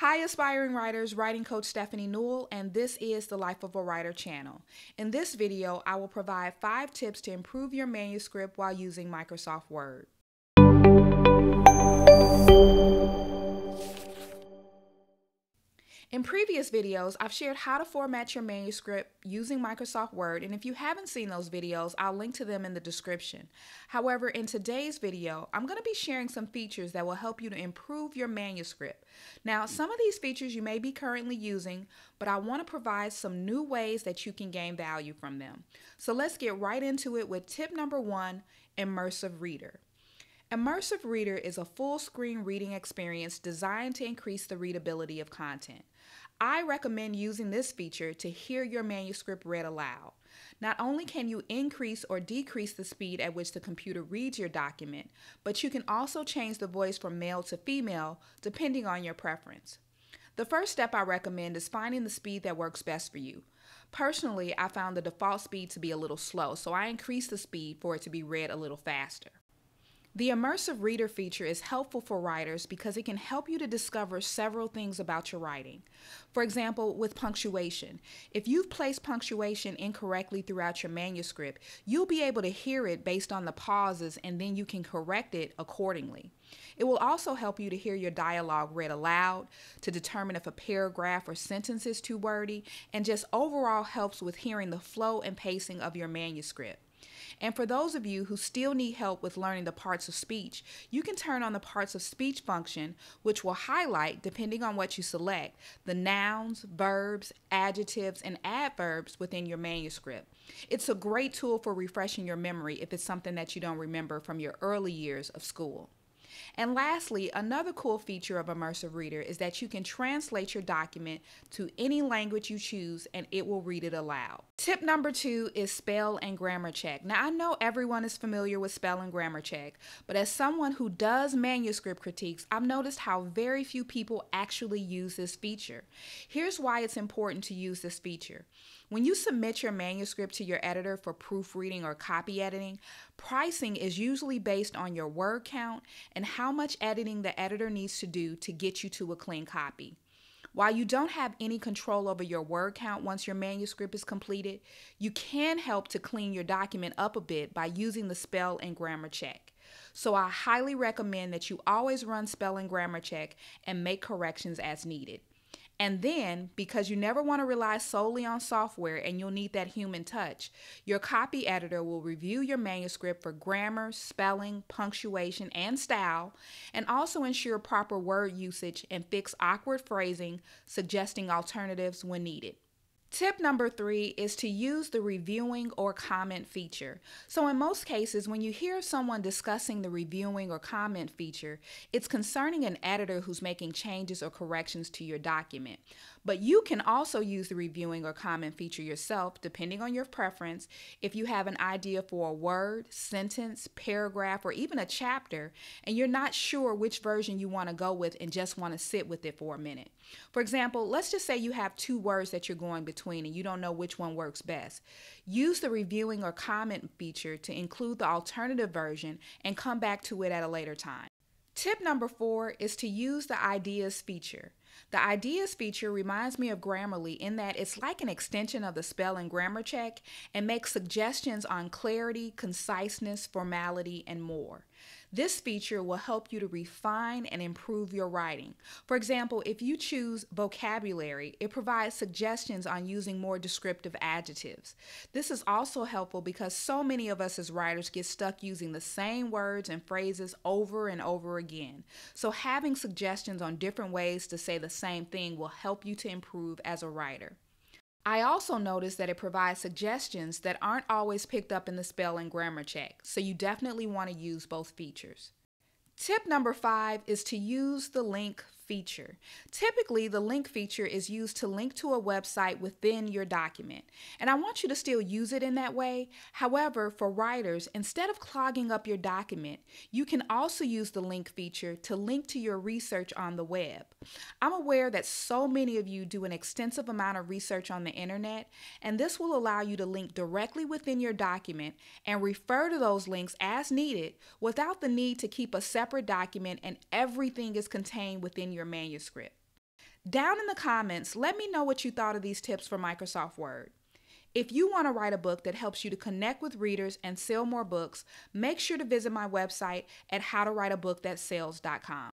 Hi, aspiring writers, writing coach Stefanie Newell, and this is the Life of a Writer channel. In this video, I will provide five tips to improve your manuscript while using Microsoft Word. In previous videos, I've shared how to format your manuscript using Microsoft Word, and if you haven't seen those videos, I'll link to them in the description. However, in today's video, I'm going to be sharing some features that will help you to improve your manuscript. Now, some of these features you may be currently using, but I want to provide some new ways that you can gain value from them. So let's get right into it with tip number one, Immersive Reader. Immersive Reader is a full screen reading experience designed to increase the readability of content. I recommend using this feature to hear your manuscript read aloud. Not only can you increase or decrease the speed at which the computer reads your document, but you can also change the voice from male to female depending on your preference. The first step I recommend is finding the speed that works best for you. Personally, I found the default speed to be a little slow, so I increased the speed for it to be read a little faster. The immersive reader feature is helpful for writers because it can help you to discover several things about your writing. For example, with punctuation. If you've placed punctuation incorrectly throughout your manuscript, you'll be able to hear it based on the pauses and then you can correct it accordingly. It will also help you to hear your dialogue read aloud, to determine if a paragraph or sentence is too wordy, and just overall helps with hearing the flow and pacing of your manuscript. And for those of you who still need help with learning the parts of speech, you can turn on the parts of speech function, which will highlight, depending on what you select, the nouns, verbs, adjectives, and adverbs within your manuscript. It's a great tool for refreshing your memory if it's something that you don't remember from your early years of school. And lastly, another cool feature of Immersive Reader is that you can translate your document to any language you choose and it will read it aloud. Tip number two is spell and grammar check. Now, I know everyone is familiar with spell and grammar check, but as someone who does manuscript critiques, I've noticed how very few people actually use this feature. Here's why it's important to use this feature. When you submit your manuscript to your editor for proofreading or copy editing, pricing is usually based on your word count and how much editing the editor needs to do to get you to a clean copy. While you don't have any control over your word count once your manuscript is completed, you can help to clean your document up a bit by using the spell and grammar check. So I highly recommend that you always run spell and grammar check and make corrections as needed. And then, because you never want to rely solely on software and you'll need that human touch, your copy editor will review your manuscript for grammar, spelling, punctuation, and style, and also ensure proper word usage and fix awkward phrasing, suggesting alternatives when needed. Tip number three is to use the reviewing or comment feature. So, in most cases, when you hear someone discussing the reviewing or comment feature, it's concerning an editor who's making changes or corrections to your document. But you can also use the reviewing or comment feature yourself, depending on your preference, if you have an idea for a word, sentence, paragraph, or even a chapter, and you're not sure which version you want to go with and just want to sit with it for a minute. For example, let's just say you have two words that you're going between and you don't know which one works best. Use the reviewing or comment feature to include the alternative version and come back to it at a later time. Tip number four is to use the ideas feature. The ideas feature reminds me of Grammarly in that it's like an extension of the spell and grammar check and makes suggestions on clarity, conciseness, formality, and more. This feature will help you to refine and improve your writing. For example, if you choose vocabulary, it provides suggestions on using more descriptive adjectives. This is also helpful because so many of us as writers get stuck using the same words and phrases over and over again. So, having suggestions on different ways to say the same thing will help you to improve as a writer. I also noticed that it provides suggestions that aren't always picked up in the spell and grammar check, so you definitely want to use both features. Tip number five is to use the link feature. Typically, the link feature is used to link to a website within your document, and I want you to still use it in that way. However, for writers, instead of clogging up your document, you can also use the link feature to link to your research on the web. I'm aware that so many of you do an extensive amount of research on the internet, and this will allow you to link directly within your document and refer to those links as needed without the need to keep a separate document and everything is contained within your your manuscript. Down in the comments, let me know what you thought of these tips for Microsoft Word. If you want to write a book that helps you to connect with readers and sell more books, make sure to visit my website at howtowriteabookThatsells.com.